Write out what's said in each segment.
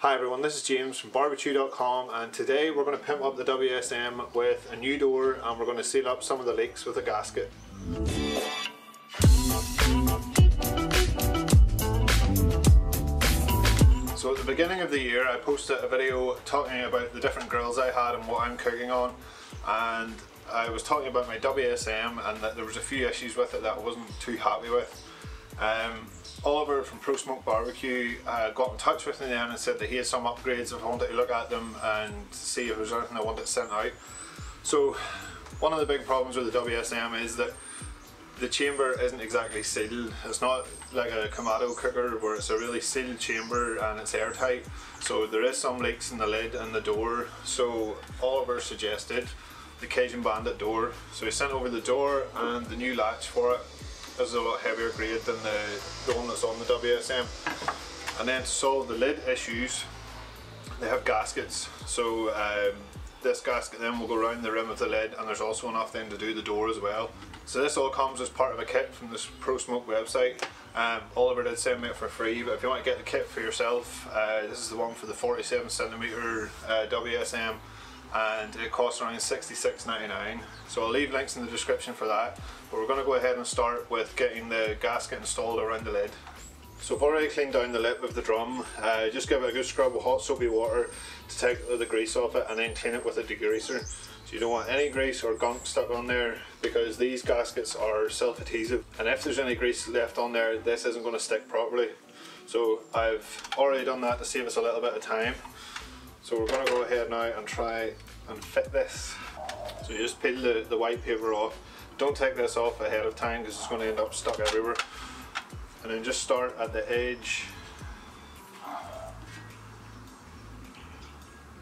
Hi everyone, this is James from barbechoo.com and today we're going to pimp up the WSM with a new door and we're going to seal up some of the leaks with a gasket. So at the beginning of the year I posted a video talking about the different grills I had and what I'm cooking on and I was talking about my WSM and that there was a few issues with it that I wasn't too happy with. Um, Oliver from Pro Smoke Barbecue uh, got in touch with me then and said that he had some upgrades if I wanted to look at them and see if there's anything I wanted sent out. So one of the big problems with the WSM is that the chamber isn't exactly sealed. It's not like a Kamado cooker where it's a really sealed chamber and it's airtight. So there is some leaks in the lid and the door. So Oliver suggested the Cajun Bandit door. So he sent over the door and the new latch for it is a lot heavier grade than the, the one that's on the WSM. And then to solve the lid issues, they have gaskets. So um, this gasket then will go around the rim of the lid and there's also enough then to do the door as well. So this all comes as part of a kit from this Pro Smoke website. Um, Oliver did send me it for free, but if you want to get the kit for yourself, uh, this is the one for the 47 centimeter uh, WSM and it costs around 66.99 so I'll leave links in the description for that but we're going to go ahead and start with getting the gasket installed around the lid. So I've already cleaned down the lip of the drum. Uh, just give it a good scrub with hot soapy water to take the grease off it and then clean it with a degreaser. So you don't want any grease or gunk stuck on there because these gaskets are self-adhesive. And if there's any grease left on there this isn't going to stick properly. So I've already done that to save us a little bit of time so we're going to go ahead now and try and fit this. So you just peel the, the white paper off. Don't take this off ahead of time because it's going to end up stuck everywhere. And then just start at the edge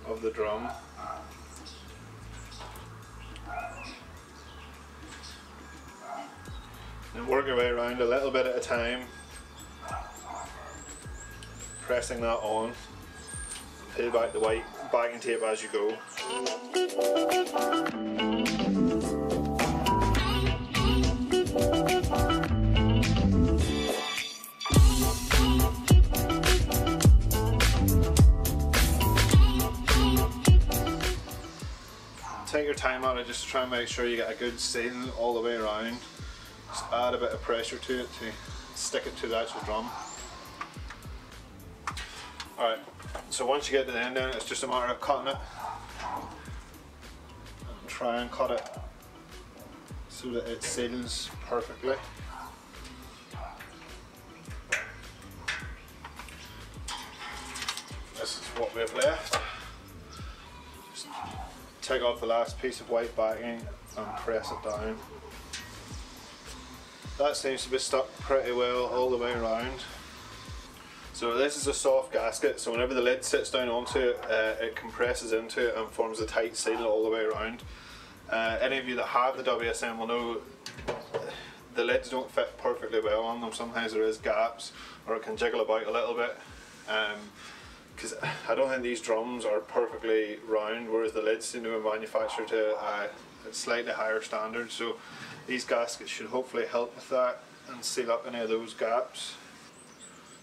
of the drum. And work your way around a little bit at a time. Pressing that on peel back the white backing tape as you go. Take your time on it just to try and make sure you get a good seal all the way around. Just add a bit of pressure to it to stick it to the actual drum. Alright, so once you get to the end then it's just a matter of cutting it. And try and cut it so that it seals perfectly. This is what we have left. Just take off the last piece of white backing and press it down. That seems to be stuck pretty well all the way around. So this is a soft gasket, so whenever the lid sits down onto it, uh, it compresses into it and forms a tight seal all the way around. Uh, any of you that have the WSM will know the lids don't fit perfectly well on them. Sometimes there is gaps or it can jiggle about a little bit. Because um, I don't think these drums are perfectly round, whereas the lids seem to be manufactured to a slightly higher standard. So these gaskets should hopefully help with that and seal up any of those gaps.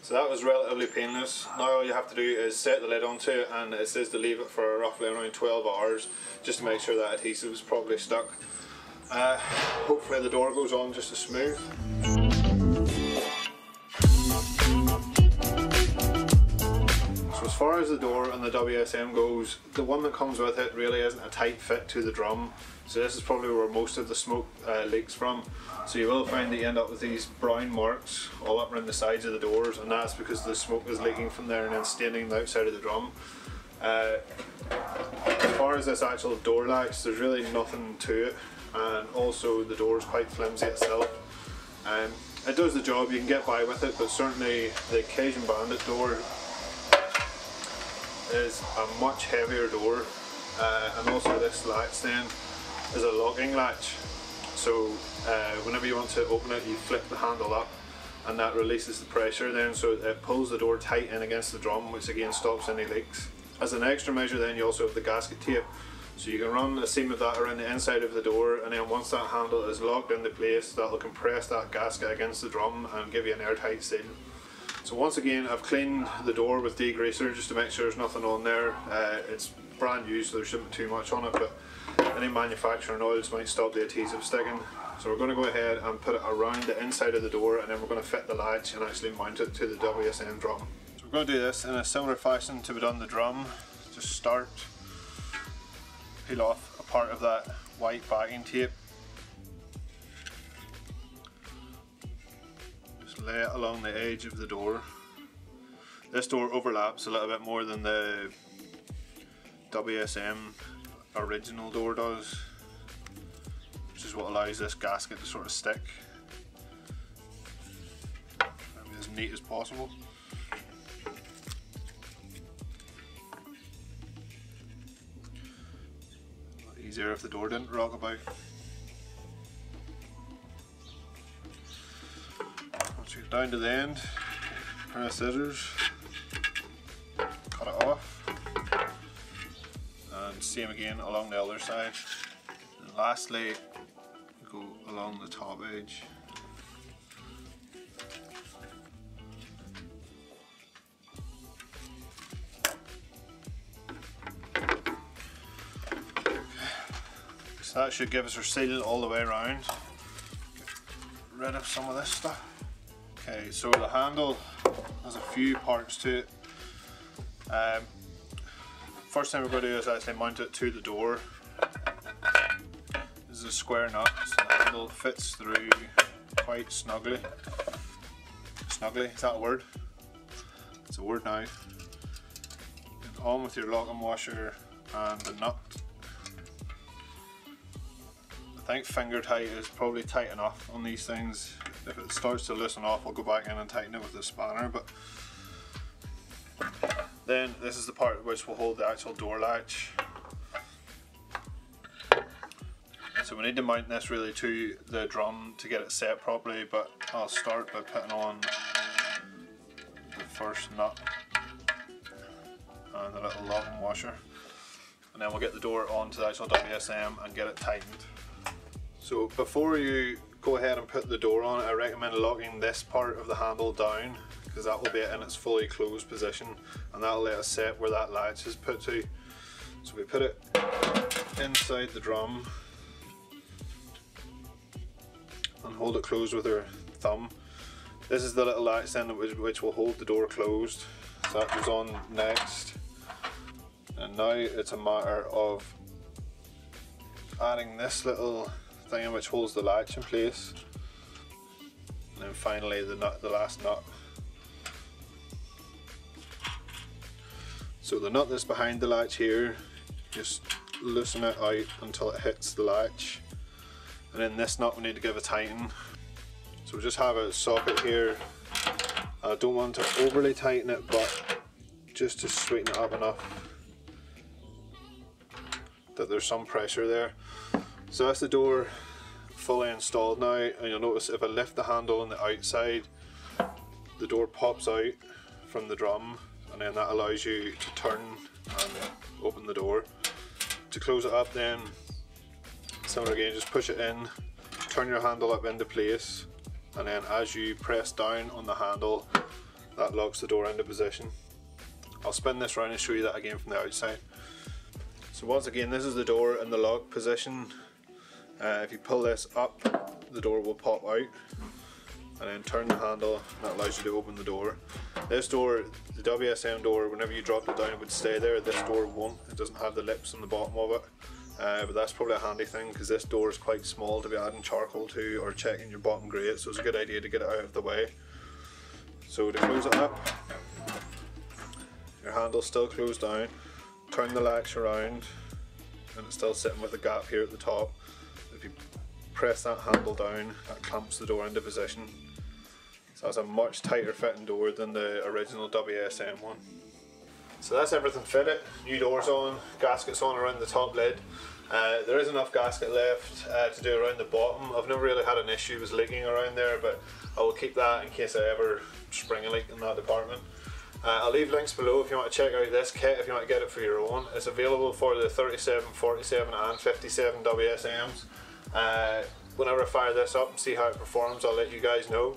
So that was relatively painless. Now all you have to do is set the lid onto it and it says to leave it for roughly around 12 hours just to make sure that adhesive is properly stuck. Uh, hopefully the door goes on just as smooth. Far as the door and the WSM goes, the one that comes with it really isn't a tight fit to the drum. So this is probably where most of the smoke uh, leaks from. So you will find that you end up with these brown marks all up around the sides of the doors and that's because the smoke is leaking from there and then staining the outside of the drum. Uh, as far as this actual door latch, there's really nothing to it and also the door is quite flimsy itself. Um, it does the job, you can get by with it, but certainly the Cajun Bandit door is a much heavier door uh, and also this latch then is a locking latch so uh, whenever you want to open it, you flip the handle up and that releases the pressure then so it pulls the door tight in against the drum which again stops any leaks. As an extra measure then you also have the gasket tape so you can run a seam of that around the inside of the door and then once that handle is locked into place that'll compress that gasket against the drum and give you an airtight seal. So once again I've cleaned the door with degreaser just to make sure there's nothing on there. Uh, it's brand new so there shouldn't be too much on it but any manufacturing oils might stop the adhesive sticking. So we're going to go ahead and put it around the inside of the door and then we're going to fit the latch and actually mount it to the WSM drum. So we're going to do this in a similar fashion to we done the drum. Just start, peel off a part of that white backing tape. Lay it along the edge of the door. This door overlaps a little bit more than the WSM original door does which is what allows this gasket to sort of stick as neat as possible. easier if the door didn't rock about. Down to the end, pair of scissors, cut it off, and same again along the other side. And lastly, go along the top edge. So that should give us our seal all the way around. Get rid of some of this stuff. Okay, so the handle has a few parts to it. Um, first thing we're going to do is actually mount it to the door. This is a square nut, so the handle fits through quite snugly. Snugly, is that a word? It's a word now. And on with your locking washer and the nut I think finger tight is probably tight enough on these things. If it starts to loosen off, I'll go back in and tighten it with the spanner. But then this is the part which will hold the actual door latch. So we need to mount this really to the drum to get it set properly, but I'll start by putting on the first nut and the little locking washer. And then we'll get the door onto the actual WSM and get it tightened. So before you go ahead and put the door on, I recommend locking this part of the handle down because that will be in its fully closed position and that'll let us set where that latch is put to. So we put it inside the drum and hold it closed with our thumb. This is the little latch then which, which will hold the door closed. So that goes on next. And now it's a matter of adding this little thing which holds the latch in place. And then finally the nut, the last nut. So the nut that's behind the latch here, just loosen it out until it hits the latch. And then this nut we need to give a tighten. So we just have a socket here. I don't want to overly tighten it, but just to sweeten it up enough that there's some pressure there. So that's the door fully installed now and you'll notice if I lift the handle on the outside the door pops out from the drum and then that allows you to turn and open the door. To close it up then, similar again, just push it in, turn your handle up into place and then as you press down on the handle that locks the door into position. I'll spin this around and show you that again from the outside. So once again this is the door in the lock position uh, if you pull this up, the door will pop out and then turn the handle and that allows you to open the door. This door, the WSM door, whenever you drop it down it would stay there, this door won't, it doesn't have the lips on the bottom of it. Uh, but that's probably a handy thing because this door is quite small to be adding charcoal to or checking your bottom grate so it's a good idea to get it out of the way. So to close it up, your handle's still closed down, turn the latch around and it's still sitting with a gap here at the top you press that handle down, that clamps the door into position. So that's a much tighter fitting door than the original WSM one. So that's everything fitted. New doors on, gaskets on around the top lid. Uh, there is enough gasket left uh, to do around the bottom. I've never really had an issue with leaking around there, but I will keep that in case I ever spring a leak in that department. Uh, I'll leave links below if you want to check out this kit, if you want to get it for your own. It's available for the 37, 47 and 57 WSMs. Uh, whenever I fire this up and see how it performs, I'll let you guys know.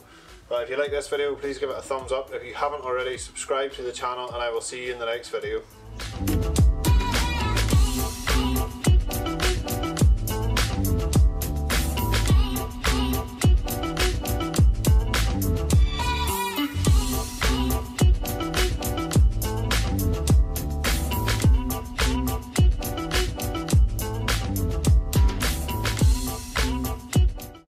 But if you like this video, please give it a thumbs up. If you haven't already, subscribe to the channel and I will see you in the next video.